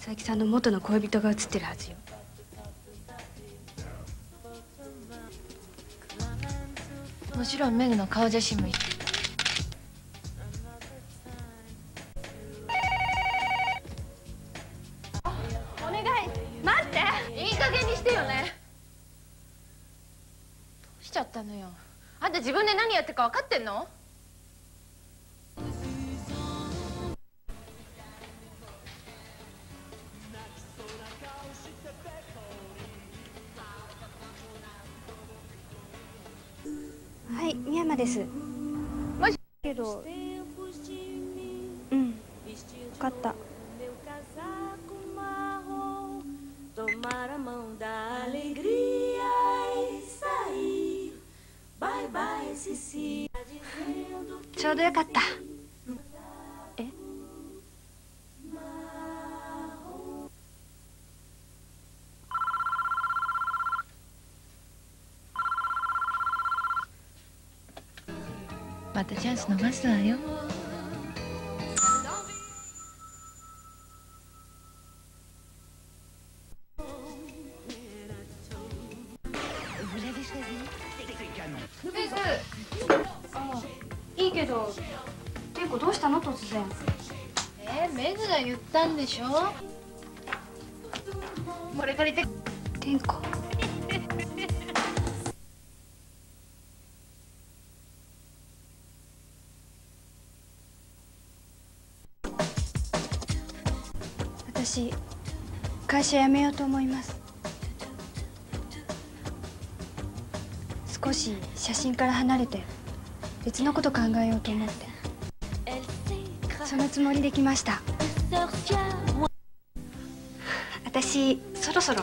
佐伯さんの元の恋人が写ってるはずよ。もちろんメグの顔写真もいい。お願い待って。いい加減にしてよね。どうしちゃったのよ。あんた自分で何やってるか分かってんの？い深山です。もしけどうん。分かった。ちょうどよかった。またチャンス逃すわよ。いいけど天子どうしたの？突然。えー、メグが言ったんでしょ？これ借りて天子私会社辞めようと思います。少し写真から離れて別のこと考えようと思って。そのつもりで来ました.私そろそろ